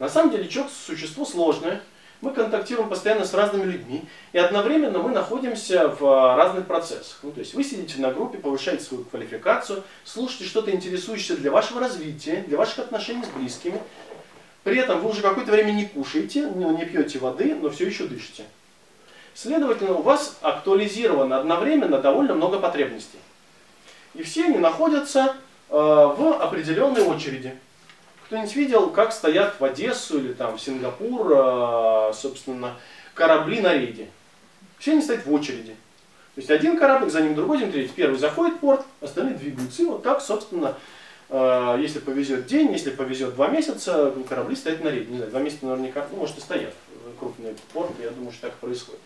На самом деле человек существо сложное, мы контактируем постоянно с разными людьми, и одновременно мы находимся в а, разных процессах. Ну, то есть вы сидите на группе, повышаете свою квалификацию, слушаете что-то интересующее для вашего развития, для ваших отношений с близкими. При этом вы уже какое-то время не кушаете, не пьете воды, но все еще дышите. Следовательно, у вас актуализировано одновременно довольно много потребностей. И все они находятся э, в определенной очереди. Кто-нибудь видел, как стоят в Одессу или там в Сингапур, э, собственно, корабли на рейде? Все они стоят в очереди. То есть один корабль, за ним другой, ним третий. Первый заходит в порт, остальные двигаются. И вот так, собственно, э, если повезет день, если повезет два месяца, корабли стоят на рейде. Не знаю, два месяца наверняка, ну, может и стоят крупные порты, я думаю, что так происходит.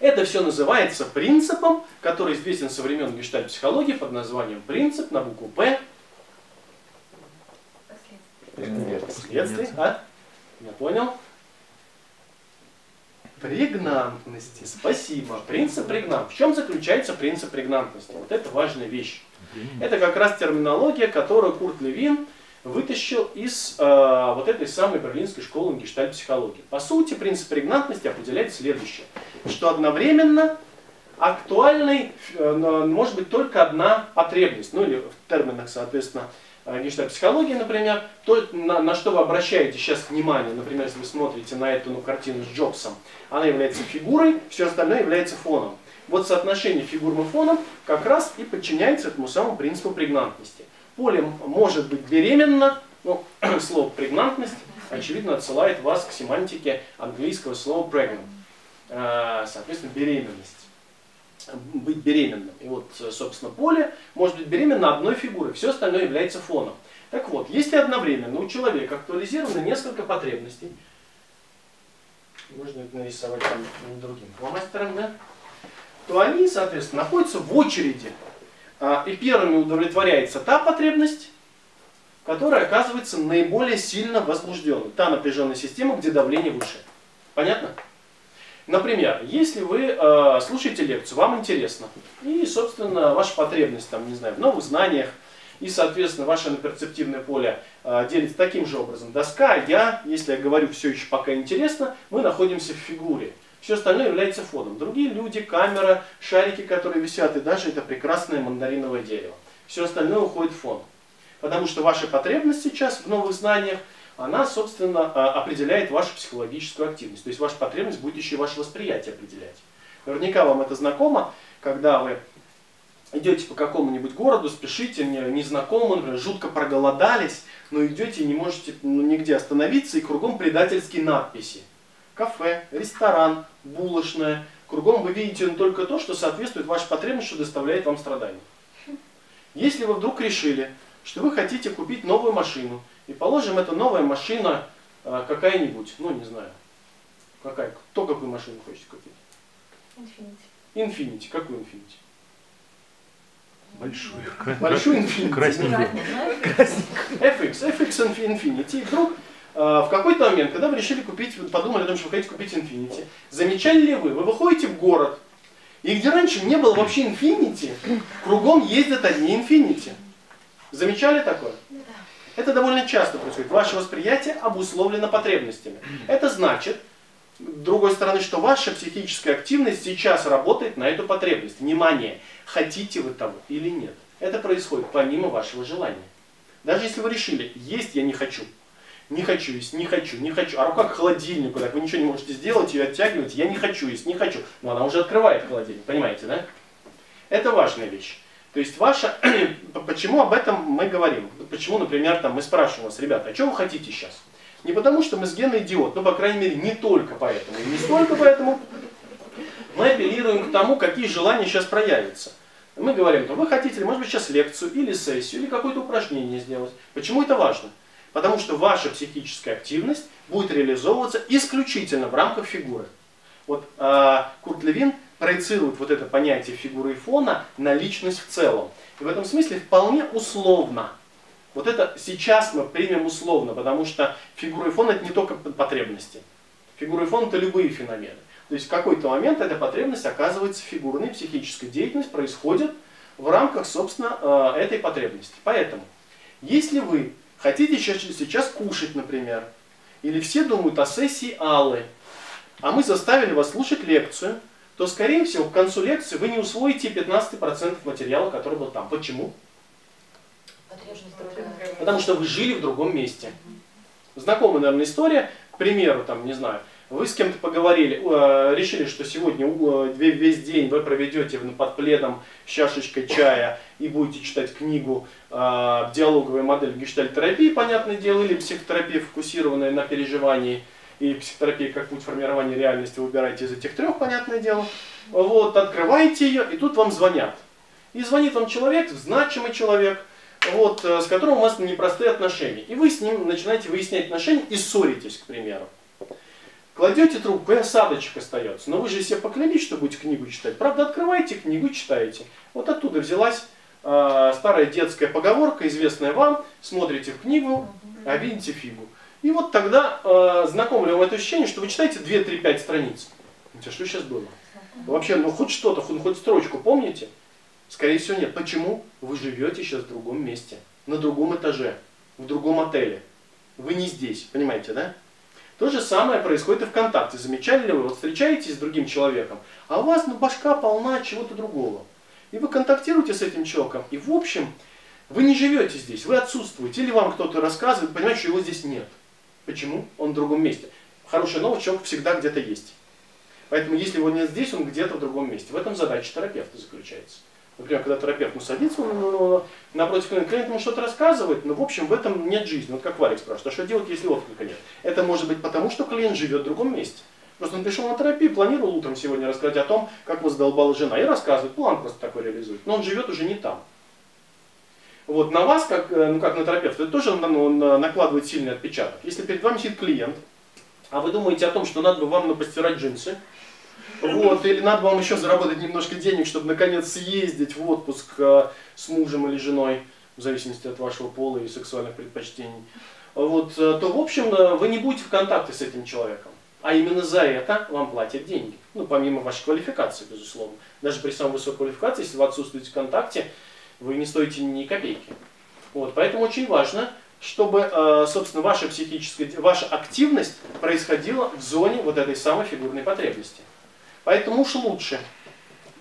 Это все называется принципом, который известен со времен гештальт-психологии под названием принцип на букву П. Последствий. А? Я понял. Прегнантности. Спасибо. Принцип прегнантности. В чем заключается принцип прегнантности? Вот это важная вещь. Это как раз терминология, которую Курт Левин вытащил из э, вот этой самой берлинской школы гештальт-психологии. По сути, принцип прегнантности определяет следующее, что одновременно актуальной э, может быть только одна потребность, ну или в терминах, соответственно, э, гештальт-психологии, например, то, на, на что вы обращаете сейчас внимание, например, если вы смотрите на эту ну, картину с Джобсом, она является фигурой, все остальное является фоном. Вот соотношение фигур и фоном как раз и подчиняется этому самому принципу прегнантности. Поле может быть беременно, ну, слово прегнантность, очевидно, отсылает вас к семантике английского слова pregnant. А, соответственно, беременность. Быть беременным. И вот, собственно, поле может быть беременно одной фигурой, все остальное является фоном. Так вот, если одновременно у человека актуализировано несколько потребностей, можно это нарисовать там другим фломастером, да? то они, соответственно, находятся в очереди а, и первыми удовлетворяется та потребность, которая оказывается наиболее сильно возбужденной. Та напряженная система, где давление выше. Понятно? Например, если вы э, слушаете лекцию, вам интересно, и, собственно, ваша потребность, там, не знаю, в новых знаниях, и, соответственно, ваше перцептивное поле э, делится таким же образом. Доска, я, если я говорю все еще пока интересно, мы находимся в фигуре. Все остальное является фоном. Другие люди, камера, шарики, которые висят, и даже это прекрасное мандариновое дерево. Все остальное уходит в фон. Потому что ваша потребность сейчас в новых знаниях, она, собственно, а, определяет вашу психологическую активность. То есть ваша потребность будет еще и ваше восприятие определять. Наверняка вам это знакомо, когда вы идете по какому-нибудь городу, спешите, незнакомым, например, жутко проголодались, но идете и не можете ну, нигде остановиться, и кругом предательские надписи кафе, ресторан, булочная. Кругом вы видите только то, что соответствует вашей потребности, что доставляет вам страдания. Если вы вдруг решили, что вы хотите купить новую машину, и положим, эта новая машина а, какая-нибудь, ну не знаю, какая, кто какую машину хочет купить? Infinity. Infinity. Какую Infinity? Большую. Большую Infinity. Красненькую. FX, FX Infinity. И вдруг Э, в какой-то момент, когда вы решили купить, подумали о том, что вы хотите купить Infinity, замечали ли вы, вы выходите в город, и где раньше не было вообще Infinity, кругом ездят одни Infinity. Замечали такое? Это довольно часто происходит. Ваше восприятие обусловлено потребностями. Это значит, с другой стороны, что ваша психическая активность сейчас работает на эту потребность. Внимание, хотите вы того или нет. Это происходит помимо вашего желания. Даже если вы решили, есть я не хочу, не хочу есть, не хочу, не хочу. А рука к холодильнику, так вы ничего не можете сделать, ее оттягивать, я не хочу есть, не хочу. Но она уже открывает холодильник, понимаете, да? Это важная вещь. То есть ваша, почему об этом мы говорим? Почему, например, там мы спрашиваем вас, ребята, а что вы хотите сейчас? Не потому, что мы с Геной идиот, но, по крайней мере, не только поэтому. И не столько поэтому мы апеллируем к тому, какие желания сейчас проявятся. Мы говорим, вы хотите, может быть, сейчас лекцию или сессию, или какое-то упражнение сделать. Почему это важно? Потому что ваша психическая активность будет реализовываться исключительно в рамках фигуры. Вот э, Курт Левин проецирует вот это понятие фигуры и фона на личность в целом. И в этом смысле вполне условно. Вот это сейчас мы примем условно, потому что фигура и фон это не только потребности. Фигура и фон это любые феномены. То есть в какой-то момент эта потребность оказывается фигурной, психическая деятельность происходит в рамках, собственно, э, этой потребности. Поэтому, если вы Хотите сейчас кушать, например, или все думают о сессии Аллы, а мы заставили вас слушать лекцию, то, скорее всего, к концу лекции вы не усвоите 15% материала, который был там. Почему? Потому что вы жили в другом месте. Знакомая, наверное, история. К примеру, там, не знаю, вы с кем-то поговорили, э, решили, что сегодня э, весь день вы проведете под пледом с чашечкой чая и будете читать книгу э, «Диалоговая модель гештальтерапии», понятное дело, или психотерапия, фокусированная на переживании, и психотерапия как путь формирования реальности, выбирайте из этих трех, понятное дело. Вот, открываете ее, и тут вам звонят. И звонит вам человек, значимый человек, вот, с которым у вас непростые отношения. И вы с ним начинаете выяснять отношения и ссоритесь, к примеру. Кладете трубку, и осадочек остается. Но вы же себе поклялись, что будете книгу читать. Правда, открываете книгу, читаете. Вот оттуда взялась э, старая детская поговорка, известная вам. Смотрите в книгу, а видите фигу. И вот тогда э, знакомо вам это ощущение, что вы читаете 2-3-5 страниц. Хотя что сейчас было? Вообще, ну хоть что-то, хоть, хоть строчку помните? Скорее всего нет. Почему? Вы живете сейчас в другом месте, на другом этаже, в другом отеле. Вы не здесь, понимаете, да? То же самое происходит и ВКонтакте. Замечали ли вы? Вот встречаетесь с другим человеком, а у вас ну, башка полна чего-то другого. И вы контактируете с этим человеком, и в общем, вы не живете здесь, вы отсутствуете. Или вам кто-то рассказывает, понимаете, что его здесь нет. Почему? Он в другом месте. Хорошая новость, человек всегда где-то есть. Поэтому если его нет здесь, он где-то в другом месте. В этом задача терапевта заключается. Например, когда терапевт ну, садится ну, ну, ну, напротив клиента, клиент ему что-то рассказывает, но в общем в этом нет жизни. Вот как Валик спрашивает, а что делать, если отклика нет? Это может быть потому, что клиент живет в другом месте. Просто он пришел на терапию, планировал утром сегодня рассказать о том, как его задолбала жена, и рассказывает, план просто такой реализует. Но он живет уже не там. Вот на вас, как, э, ну, как на терапевта, это тоже он, он э, накладывает сильный отпечаток. Если перед вами сидит клиент, а вы думаете о том, что надо бы вам постирать джинсы, вот, или надо вам еще заработать немножко денег, чтобы наконец съездить в отпуск э, с мужем или женой, в зависимости от вашего пола и сексуальных предпочтений. Вот, э, то, в общем, э, вы не будете в контакте с этим человеком. А именно за это вам платят деньги. Ну, помимо вашей квалификации, безусловно. Даже при самой высокой квалификации, если вы отсутствуете в контакте, вы не стоите ни копейки. Вот, поэтому очень важно, чтобы, собственно, ваша психическая, ваша активность происходила в зоне вот этой самой фигурной потребности. Поэтому уж лучше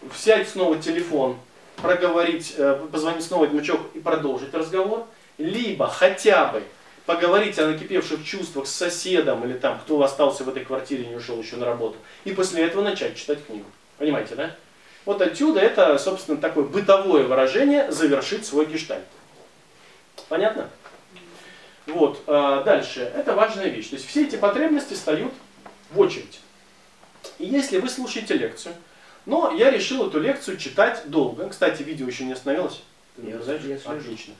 взять снова телефон, проговорить, э, позвонить снова Дмучок и продолжить разговор, либо хотя бы поговорить о накипевших чувствах с соседом или там, кто остался в этой квартире не ушел еще на работу, и после этого начать читать книгу. Понимаете, да? Вот отсюда это, собственно, такое бытовое выражение «завершить свой гештальт». Понятно? Вот, а дальше. Это важная вещь. То есть все эти потребности встают в очередь. И если вы слушаете лекцию, но я решил эту лекцию читать долго. Кстати, видео еще не остановилось. Ты я, знаешь? Я Отлично.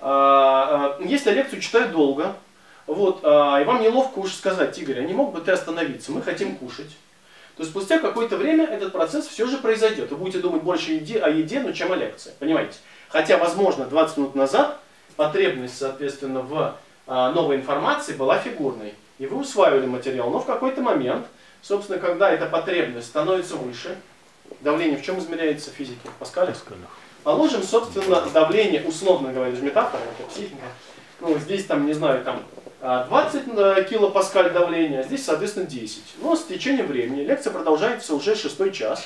А, а, если лекцию читаю долго, вот, а, и вам неловко уж сказать, Игорь, а не мог бы ты остановиться? Мы хотим кушать. То есть спустя какое-то время этот процесс все же произойдет. Вы будете думать больше о еде, но чем о лекции. Понимаете? Хотя, возможно, 20 минут назад потребность, соответственно, в новой информации была фигурной. И вы усваивали материал. Но в какой-то момент Собственно, когда эта потребность становится выше, давление в чем измеряется в физике? Паскале? Положим, собственно, давление, условно говоря, это метафора, это психика. Ну, здесь там, не знаю, там 20 э, килопаскаль давления, а здесь, соответственно, 10. Но с течением времени, лекция продолжается уже шестой час,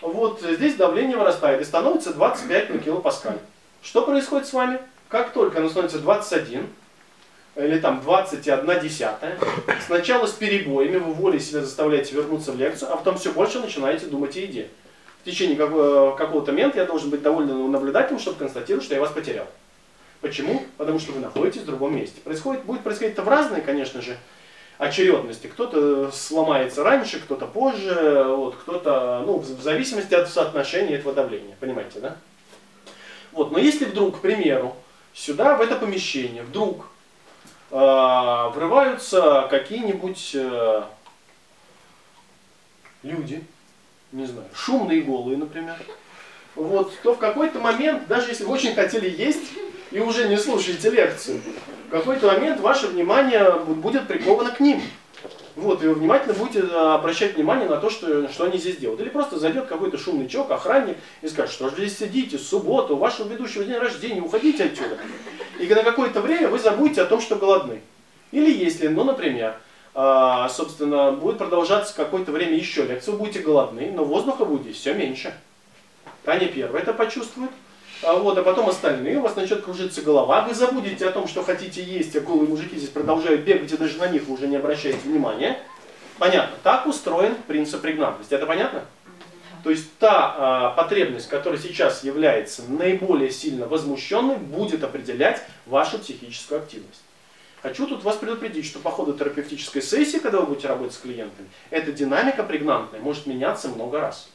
вот здесь давление вырастает и становится 25 на килопаскаль. Что происходит с вами? Как только оно становится 21, или там 21 десятая. Сначала с перебоями вы волей себя заставляете вернуться в лекцию, а потом все больше начинаете думать о еде. В течение какого- какого-то момента я должен быть довольно наблюдательным, чтобы констатировать, что я вас потерял. Почему? Потому что вы находитесь в другом месте. Происходит, будет происходить это в разные, конечно же, очередности. Кто-то сломается раньше, кто-то позже, вот, кто-то, ну, в зависимости от соотношения этого давления. Понимаете, да? Вот, но если вдруг, к примеру, сюда, в это помещение, вдруг э, врываются какие-нибудь э, люди, не знаю, шумные голые, например, вот, то в какой-то момент, даже если вы очень хотели есть и уже не слушаете лекцию, в какой-то момент ваше внимание будет приковано к ним. Вот, и вы внимательно будете э, обращать внимание на то, что, что они здесь делают. Или просто зайдет какой-то шумный чок, охранник, и скажет, что же здесь сидите, суббота, у вашего ведущего день рождения, уходите отсюда. И на какое-то время вы забудете о том, что голодны. Или если, ну, например, а, собственно, будет продолжаться какое-то время еще лекция, вы будете голодны, но воздуха будет все меньше. Таня первая это почувствует, а вот, а потом остальные, у вас начнет кружиться голова, вы забудете о том, что хотите есть, а голые мужики здесь продолжают бегать, и даже на них вы уже не обращаете внимания. Понятно. Так устроен принцип прегнантности. Это понятно? То есть та а, потребность, которая сейчас является наиболее сильно возмущенной, будет определять вашу психическую активность. Хочу тут вас предупредить, что по ходу терапевтической сессии, когда вы будете работать с клиентами, эта динамика прегнантная может меняться много раз.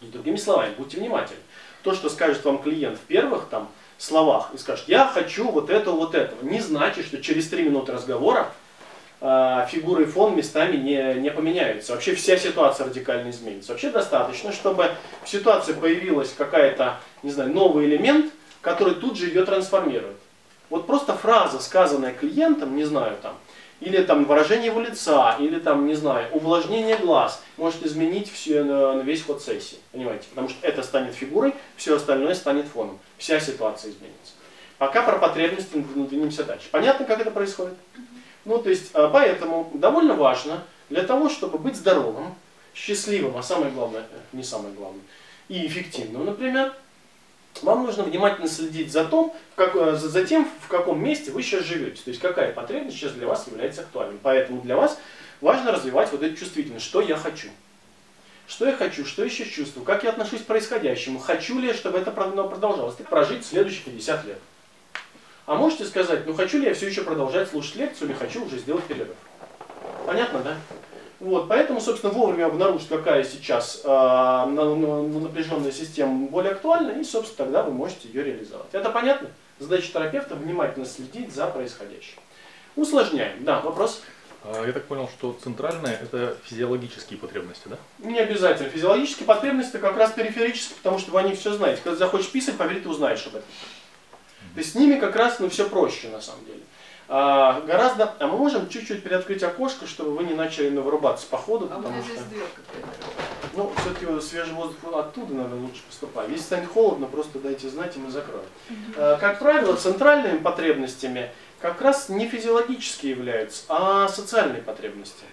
И другими словами, будьте внимательны. То, что скажет вам клиент в первых там, словах и скажет, я хочу вот этого, вот этого, не значит, что через три минуты разговора э, фигура и фон местами не, не поменяются. Вообще вся ситуация радикально изменится. Вообще достаточно, чтобы в ситуации появилась какая-то, не знаю, новый элемент, который тут же ее трансформирует. Вот просто фраза, сказанная клиентом, не знаю, там, или там выражение его лица, или там, не знаю, увлажнение глаз, может изменить все, на, на весь ход сессии. Понимаете? Потому что это станет фигурой, все остальное станет фоном. Вся ситуация изменится. Пока про потребности двинемся дальше. Понятно, как это происходит? Ну, то есть, а, поэтому довольно важно для того, чтобы быть здоровым, счастливым, а самое главное, э, не самое главное, и эффективным, например, вам нужно внимательно следить за, том, как, э, за тем, в каком месте вы сейчас живете. То есть какая потребность сейчас для вас является актуальной. Поэтому для вас важно развивать вот эту чувствительность. Что я хочу? Что я хочу? Что я сейчас чувствую? Как я отношусь к происходящему? Хочу ли, чтобы это продолжалось? Прожить следующие 50 лет. А можете сказать, ну хочу ли я все еще продолжать слушать лекцию или хочу уже сделать перерыв? Понятно, да? Вот, поэтому, собственно, вовремя обнаружить, какая сейчас э, напряженная система более актуальна, и, собственно, тогда вы можете ее реализовать. Это понятно? Задача терапевта внимательно следить за происходящим. Усложняем. Да, вопрос? А, я так понял, что центральное это физиологические потребности, да? Не обязательно. Физиологические потребности как раз периферические, потому что вы о них все знаете. Когда захочешь писать, поверь, ты узнаешь об этом. То есть с ними как раз ну, все проще на самом деле. А, гораздо, а мы можем чуть-чуть приоткрыть окошко, чтобы вы не начали вырубаться по ходу, а потому что, ну, все-таки свежий воздух оттуда надо лучше поступать. Если станет холодно, просто дайте знать, и мы закроем. Угу. Как правило, центральными потребностями как раз не физиологические являются, а социальные потребности.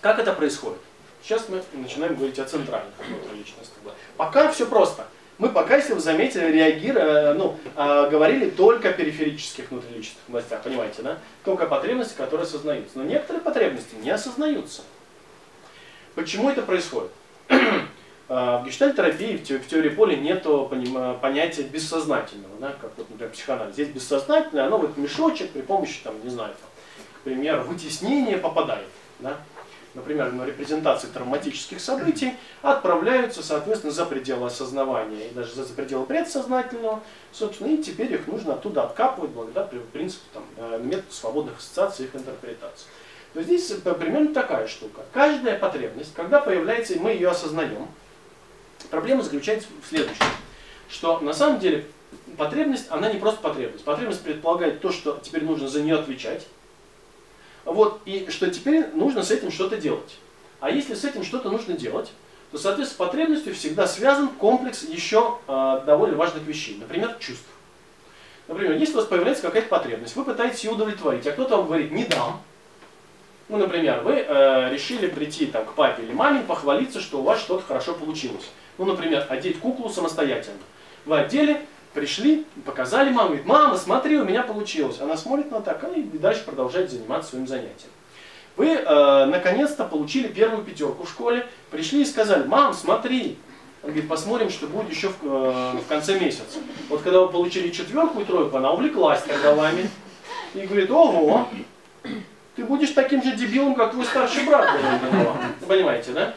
Как это происходит? Сейчас мы начинаем говорить о центральных личностях. Пока все просто. Мы пока, если вы заметили, реагировали, ну, э, говорили только о периферических внутриличностных областях, понимаете, да? Только о потребностях, которые осознаются. Но некоторые потребности не осознаются. Почему это происходит? Э, в гештальтерапии, в теории поля нет понятия бессознательного, да, как вот, например, психоанализ. Здесь бессознательное, оно вот мешочек при помощи, там, не знаю, там, к примеру, вытеснения попадает. Да? Например, на репрезентации травматических событий, отправляются, соответственно, за пределы осознавания и даже за пределы предсознательного, собственно, и теперь их нужно оттуда откапывать благодаря принципу там, э, метода свободных ассоциаций и их интерпретации. То здесь э, примерно такая штука. Каждая потребность, когда появляется, и мы ее осознаем, проблема заключается в следующем, что на самом деле потребность, она не просто потребность. Потребность предполагает то, что теперь нужно за нее отвечать, вот, и что теперь нужно с этим что-то делать. А если с этим что-то нужно делать, то, соответственно, с потребностью всегда связан комплекс еще э, довольно важных вещей. Например, чувств. Например, если у вас появляется какая-то потребность, вы пытаетесь ее удовлетворить, а кто-то вам говорит «не дам». Ну, например, вы э, решили прийти там, к папе или маме, похвалиться, что у вас что-то хорошо получилось. Ну, например, одеть куклу самостоятельно. Вы одели, Пришли, показали маме, говорит, мама, смотри, у меня получилось. Она смотрит на так, и дальше продолжает заниматься своим занятием. Вы э, наконец-то получили первую пятерку в школе, пришли и сказали, мам, смотри. Он говорит, посмотрим, что будет еще в, э, в конце месяца. Вот когда вы получили четверку и тройку, она увлеклась тогда вами. И говорит, ого, ты будешь таким же дебилом, как твой старший брат. Понимаете, да?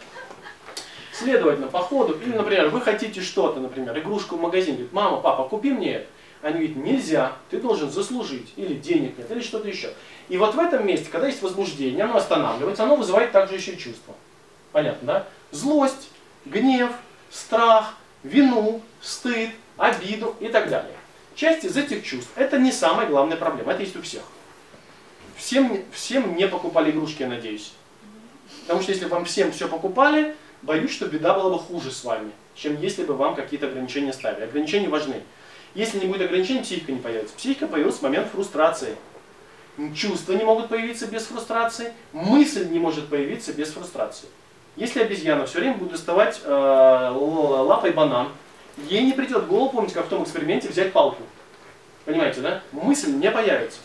Следовательно, по ходу, или, например, вы хотите что-то, например, игрушку в магазин, говорит, мама, папа, купи мне это. Они говорят, нельзя, ты должен заслужить, или денег нет, или что-то еще. И вот в этом месте, когда есть возбуждение, оно останавливается, оно вызывает также еще чувство. Понятно, да? Злость, гнев, страх, вину, стыд, обиду и так далее. Часть из этих чувств, это не самая главная проблема, это есть у всех. Всем, всем не покупали игрушки, я надеюсь. Потому что если вам всем все покупали, боюсь, что беда была бы хуже с вами, чем если бы вам какие-то ограничения ставили. Ограничения важны. Если не будет ограничений, психика не появится. Психика появилась в момент фрустрации. чувства не могут появиться без фрустрации, мысль не может появиться без фрустрации. Если обезьяна все время будет доставать э, лапой банан, ей не придет в голову, помните, как в том эксперименте, взять палку. Понимаете, да? Мысль не появится.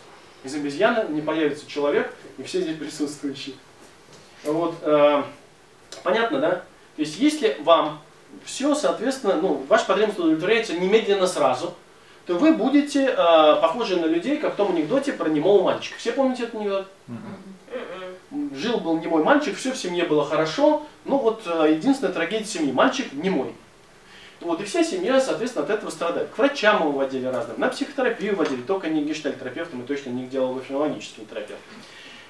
Из обезьяны не появится человек и все здесь присутствующие. Вот, э, понятно, да? То есть, если вам все, соответственно, ну, ваш потребность удовлетворяется немедленно сразу, то вы будете э, похожи на людей, как в том анекдоте про немого мальчика. Все помните этот анекдот? Жил был немой мальчик, все в семье было хорошо, но вот э, единственная трагедия семьи, мальчик немой. Вот, и вся семья, соответственно, от этого страдает. К врачам его водили разным, на психотерапию водили, только не гештальтерапевтом и точно не делал-филологическим терапевтом.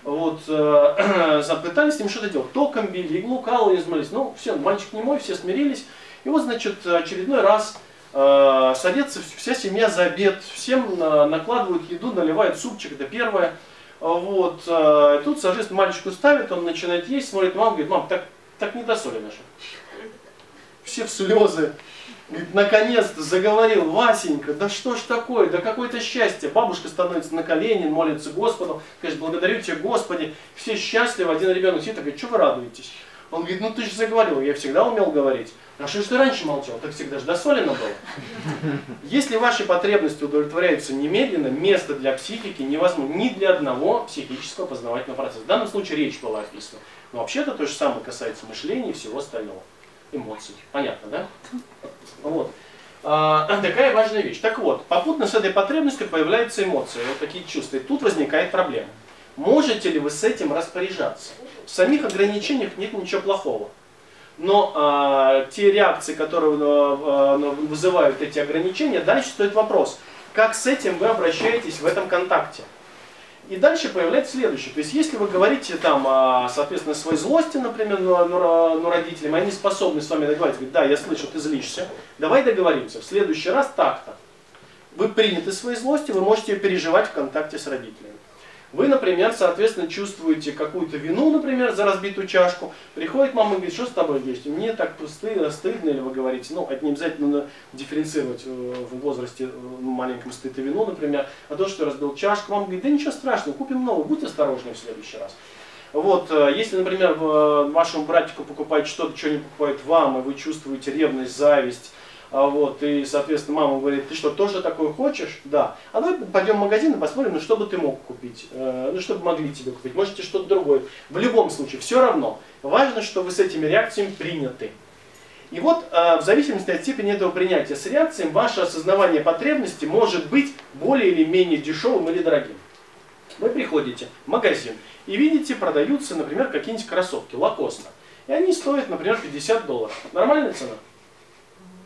Вот, э, пытались с ним что-то делать. Током били, иглу калу измались. Ну, все, мальчик не мой, все смирились. И вот, значит, очередной раз э, садится вся семья за обед, всем на, накладывают еду, наливают супчик, это первое. Вот, э, тут, соответственно, мальчику ставит, он начинает есть, смотрит маму, говорит, мам, так, так не до соли наша. Все в слезы. Говорит, наконец-то заговорил Васенька, да что ж такое, да какое-то счастье. Бабушка становится на колени, молится Господу, говорит, благодарю тебя, Господи. Все счастливы, один ребенок сидит говорит, что вы радуетесь? Он говорит, ну ты же заговорил, я всегда умел говорить. А что ж ты раньше молчал? Так всегда же досолено было. Если ваши потребности удовлетворяются немедленно, место для психики невозможно ни для одного психического познавательного процесса. В данном случае речь была описана. Но вообще-то то же самое касается мышления и всего остального. Эмоций. Понятно, да? Вот. А, такая важная вещь. Так вот, попутно с этой потребностью появляются эмоции, вот такие чувства. И тут возникает проблема. Можете ли вы с этим распоряжаться? В самих ограничениях нет ничего плохого. Но а, те реакции, которые а, вызывают эти ограничения, дальше стоит вопрос, как с этим вы обращаетесь в этом контакте. И дальше появляется следующее. То есть, если вы говорите там, соответственно, своей злости, например, ну, ну, ну, родителям, они способны с вами договориться, говорят, да, я слышу, ты злишься, давай договоримся, в следующий раз так-то. Вы приняты своей злости, вы можете ее переживать в контакте с родителями. Вы, например, соответственно, чувствуете какую-то вину, например, за разбитую чашку. Приходит мама и говорит, что с тобой есть? Мне так стыдно, стыдно, или вы говорите, ну, это не обязательно дифференцировать э, в возрасте э, маленьком стыд и вину, например, а то, что разбил чашку, мама говорит, да ничего страшного, купим новую, будь осторожнее в следующий раз. Вот, э, если, например, вашему братику покупать что-то, что не покупает вам, и вы чувствуете ревность, зависть, а вот, и, соответственно, мама говорит, ты что, тоже такое хочешь? Да. А давай пойдем в магазин и посмотрим, ну что бы ты мог купить, э, ну что бы могли тебе купить, можете что-то другое. В любом случае, все равно. Важно, что вы с этими реакциями приняты. И вот, э, в зависимости от степени этого принятия с реакциями, ваше осознавание потребности может быть более или менее дешевым или дорогим. Вы приходите в магазин и видите, продаются, например, какие-нибудь кроссовки, лакоста. И они стоят, например, 50 долларов. Нормальная цена?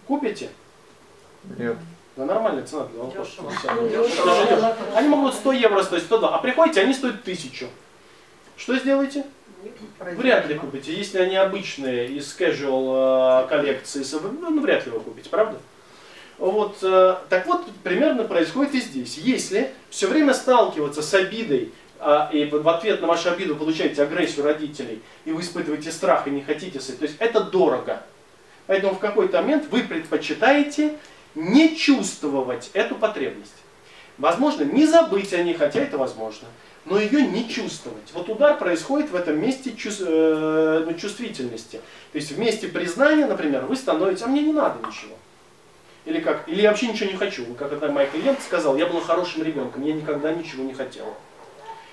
Купите? Нет. Да нормальная цена для лакоста. Они могут 100 евро стоить, 102. А приходите, они стоят 1000. Что сделаете? Вряд ли купите. Если они обычные, из casual э, коллекции, ну, ну вряд ли вы купите, правда? Вот, э, так вот, примерно происходит и здесь. Если все время сталкиваться с обидой, а, и в ответ на вашу обиду получаете агрессию родителей, и вы испытываете страх и не хотите с этим, то есть это дорого. Поэтому в какой-то момент вы предпочитаете не чувствовать эту потребность. Возможно, не забыть о ней, хотя это возможно, но ее не чувствовать. Вот удар происходит в этом месте э, ну, чувствительности. То есть в месте признания, например, вы становитесь, а мне не надо ничего. Или как, или я вообще ничего не хочу. Как одна моя клиентка сказала, я была хорошим ребенком, я никогда ничего не хотела.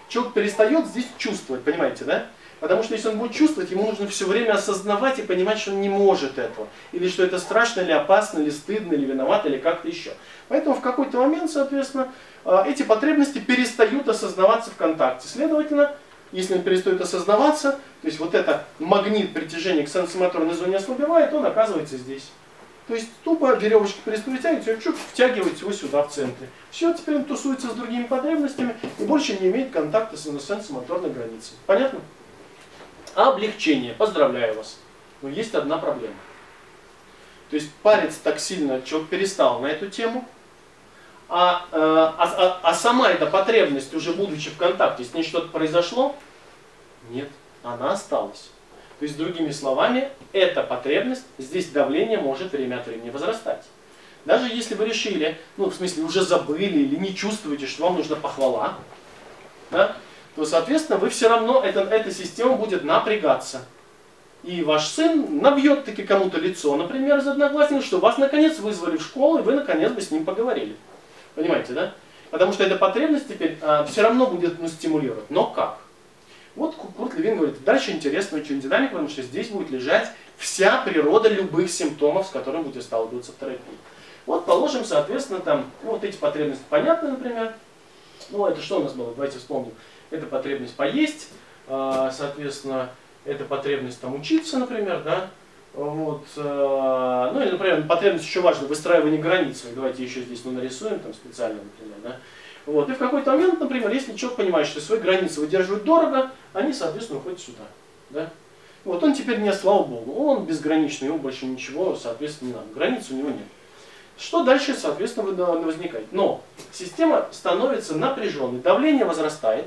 Человек перестает здесь чувствовать, понимаете, да? Потому что если он будет чувствовать, ему нужно все время осознавать и понимать, что он не может этого. Или что это страшно, или опасно, или стыдно, или виноват, или как-то еще. Поэтому в какой-то момент, соответственно, а, эти потребности перестают осознаваться в контакте. Следовательно, если он перестает осознаваться, то есть вот это магнит притяжения к сенсомоторной зоне ослабевает, он оказывается здесь. То есть тупо веревочки перестаете, чуть втягиваете его сюда, в центре. Все, теперь он тусуется с другими потребностями и больше не имеет контакта с сенсомоторной границей. Понятно? Облегчение. Поздравляю вас. Но есть одна проблема. То есть париться так сильно человек перестал на эту тему, а, э, а, а, а сама эта потребность, уже будучи в контакте, с ней что-то произошло? Нет, она осталась. То есть, другими словами, эта потребность, здесь давление может время от времени возрастать. Даже если вы решили, ну, в смысле, уже забыли или не чувствуете, что вам нужна похвала, да, то, соответственно, вы все равно, это, эта система будет напрягаться. И ваш сын набьет таки кому-то лицо, например, из одноклассников, что вас наконец вызвали в школу, и вы наконец бы с ним поговорили. Понимаете, да? Потому что эта потребность теперь а, все равно будет ну, стимулировать. Но как? Вот Курт Левин говорит, дальше интересно очень динамика, потому что здесь будет лежать вся природа любых симптомов, с которыми будете сталкиваться в терапии. Вот положим, соответственно, там, ну, вот эти потребности понятны, например. Ну, это что у нас было? Давайте вспомним. Это потребность поесть, а, соответственно, это потребность там учиться, например, да. Вот, а, ну или, например, потребность еще важна, выстраивание границ. Давайте еще здесь ну, нарисуем там специально, например, да. Вот, и в какой-то момент, например, если человек понимает, что свои границы выдерживают дорого, они, соответственно, уходят сюда. Да? Вот он теперь не, слава богу, он безграничный, ему больше ничего, соответственно, не надо. Границ у него нет. Что дальше, соответственно, возникает? Но система становится напряженной, давление возрастает,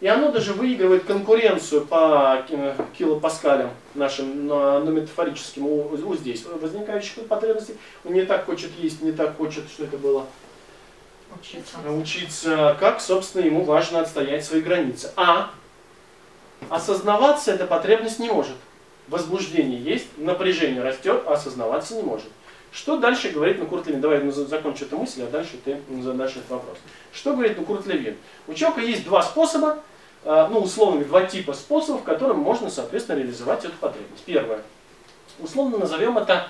и оно даже выигрывает конкуренцию по килопаскалям нашим, но, метафорическим, у, у здесь возникающих потребностей. Он не так хочет есть, не так хочет, что это было? Учиться. Учиться, как, собственно, ему важно отстоять свои границы. А осознаваться эта потребность не может. Возбуждение есть, напряжение растет, а осознаваться не может. Что дальше говорит Нукурт Левин? Давай ну, закончу эту мысль, а дальше ты задашь этот вопрос. Что говорит Нукурт Левин? У человека есть два способа, э, ну, условно, два типа способов, которым можно, соответственно, реализовать эту потребность. Первое. Условно назовем это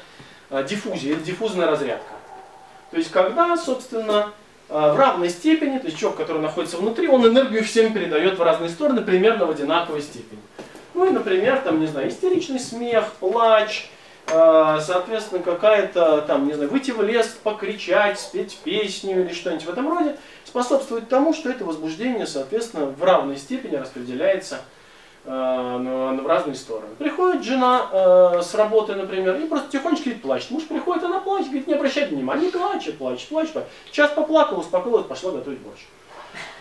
э, диффузия или диффузная разрядка. То есть, когда, собственно, э, в равной степени, то есть человек, который находится внутри, он энергию всем передает в разные стороны примерно в одинаковой степени. Ну и, например, там, не знаю, истеричный смех, плач, а, соответственно, какая-то там, не знаю, выйти в лес, покричать, спеть песню или что-нибудь в этом роде, способствует тому, что это возбуждение, соответственно, в равной степени распределяется э, в разные стороны. Приходит жена э, с работы, например, и просто тихонечко говорит, плачет. Муж приходит, она плачет, говорит, не обращай внимания, не плачет, плачет. плачет. Час поплакала, успокоилась, пошла готовить борщ.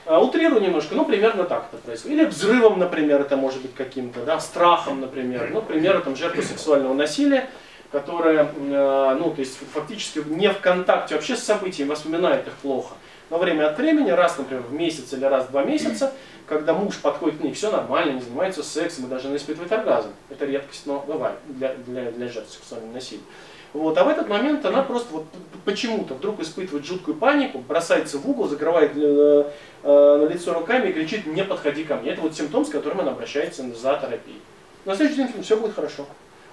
А, утрирую немножко, ну, примерно так это происходит. Или взрывом, например, это может быть каким-то, да, страхом, например. Ну, пример, там, жертва сексуального насилия, которая, э, ну, то есть, фактически не в контакте вообще с событиями, воспоминает их плохо. Но время от времени, раз, например, в месяц или раз в два месяца, когда муж подходит к ней, все нормально, не занимается сексом и даже не испытывает оргазм. Это редкость, но бывает для, для, для жертв сексуального насилия. Вот, а в этот момент она просто вот почему-то вдруг испытывает жуткую панику, бросается в угол, закрывает э, э, лицо руками и кричит «не подходи ко мне». Это вот симптом, с которым она обращается за терапией. На следующий день все будет хорошо.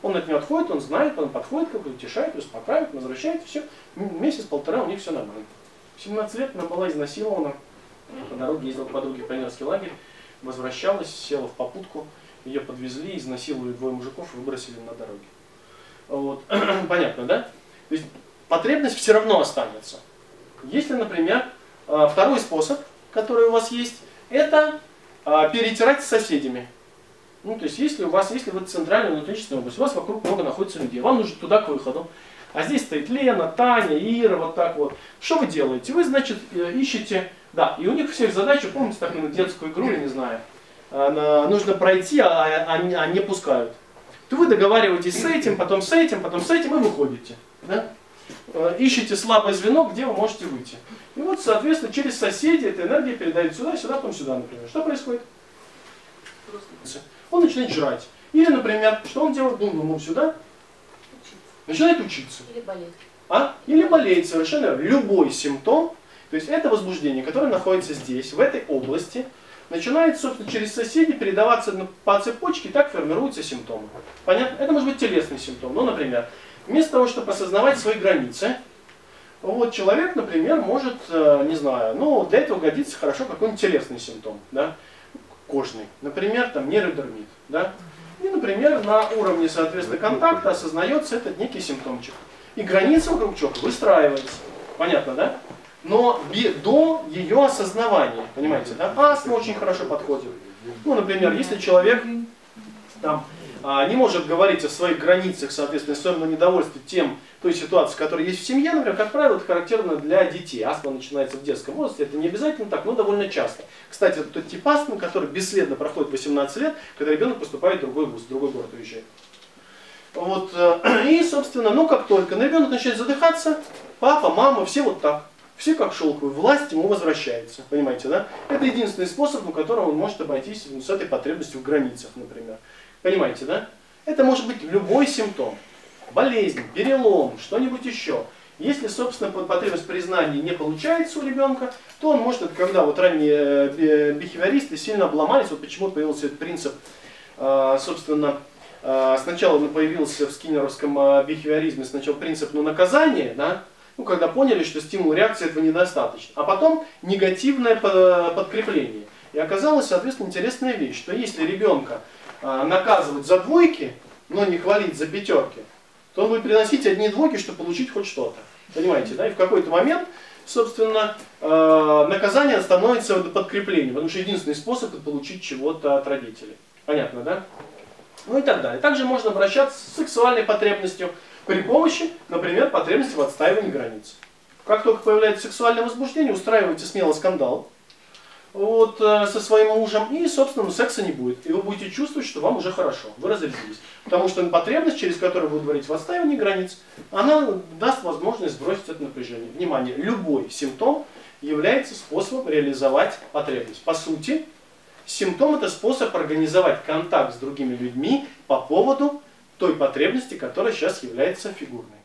Он от нее отходит, он знает, он подходит, как утешает, успокаивает, возвращает, все. Месяц-полтора у них все нормально. В 17 лет она была изнасилована, по дороге ездила к подруге в пионерский лагерь, возвращалась, села в попутку, ее подвезли, изнасиловали двое мужиков и выбросили на дороге. Вот. Понятно, да? То есть потребность все равно останется. Если, например, а, второй способ, который у вас есть, это а, перетирать с соседями. Ну, то есть, если у вас, если вы центральная внутричная область, у вас вокруг много находится людей, вам нужно туда к выходу. А здесь стоит Лена, Таня, Ира, вот так вот. Что вы делаете? Вы, значит, э, ищете, да, и у них всех задача, помните, так на детскую игру, я не знаю, нужно пройти, а, а, а не пускают то вы договариваетесь с этим, потом с этим, потом с этим и выходите. Да? Э, ищете слабое звено, где вы можете выйти. И вот, соответственно, через соседей эта энергия передает сюда, сюда, потом сюда, например. Что происходит? Он начинает жрать. Или, например, что он делает? Бум-бум сюда. Начинает учиться. Или болеть. А? Или болеть совершенно. Любой симптом, то есть это возбуждение, которое находится здесь, в этой области, начинает, собственно, через соседей передаваться по цепочке, и так формируются симптомы. Понятно? Это может быть телесный симптом. Ну, например, вместо того, чтобы осознавать свои границы, вот человек, например, может, э, не знаю, ну, для этого годится хорошо какой-нибудь телесный симптом, да, кожный. Например, там, нейродермит, да. И, например, на уровне, соответственно, контакта осознается этот некий симптомчик. И граница вокруг человека выстраивается. Понятно, да? Но до ее осознавания, понимаете, да? Астма очень хорошо подходит. Ну, например, если человек там, а, не может говорить о своих границах, соответственно, о своем недовольстве тем, той ситуации, которая есть в семье, например, как правило, это характерно для детей. Астма начинается в детском возрасте, это не обязательно так, но довольно часто. Кстати, это тот тип астмы, который бесследно проходит 18 лет, когда ребенок поступает в другой вуз, в другой город уезжает. Вот, э, и, собственно, ну как только на ребенок начинает задыхаться, папа, мама, все вот так. Все как шелковый, власть ему возвращается, понимаете, да? Это единственный способ, по которому он может обойтись с этой потребностью в границах, например. Понимаете, да? Это может быть любой симптом. Болезнь, перелом, что-нибудь еще. Если, собственно, потребность признания не получается у ребенка, то он может, это когда вот ранние э, бихевиористы сильно обломались, вот почему появился этот принцип, э, собственно, э, сначала он появился в скиннеровском бихевиоризме, сначала принцип на наказание, да, ну, когда поняли, что стимул реакции этого недостаточно, а потом негативное подкрепление. И оказалась, соответственно, интересная вещь, что если ребенка наказывать за двойки, но не хвалить за пятерки, то он будет приносить одни двойки, чтобы получить хоть что-то. Понимаете, да? И в какой-то момент, собственно, э, наказание становится подкреплением, потому что единственный способ это получить чего-то от родителей. Понятно, да? Ну и так далее. Также можно обращаться с сексуальной потребностью при помощи, например, потребности в отстаивании границ. Как только появляется сексуальное возбуждение, устраивайте смело скандал, вот, э, со своим мужем, и, собственно, секса не будет. И вы будете чувствовать, что вам уже хорошо, вы разрядились. Потому что потребность, через которую вы говорите в отстаивании границ, она даст возможность сбросить это напряжение. Внимание, любой симптом является способом реализовать потребность. По сути, симптом это способ организовать контакт с другими людьми по поводу той потребности, которая сейчас является фигурной.